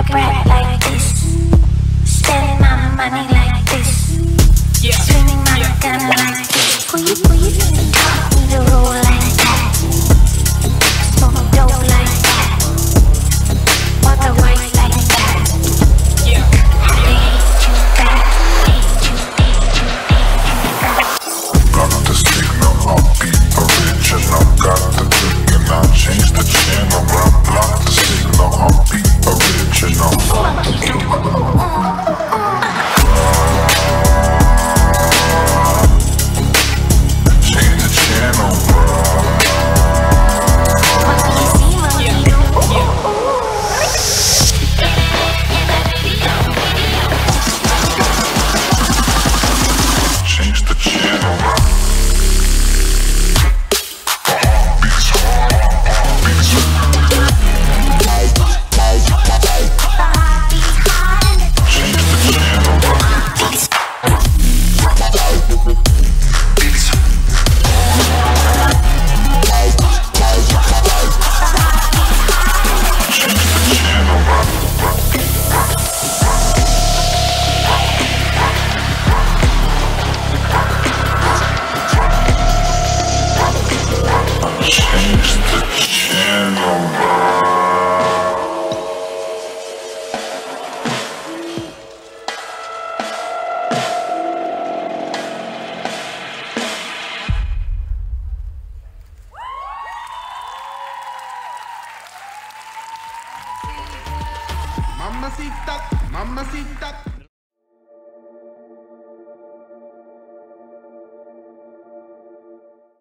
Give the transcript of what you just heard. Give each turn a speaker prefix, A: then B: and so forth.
A: your breath like this. Spending my money like this. Spending my gun like this.
B: Mamacita, mamacita.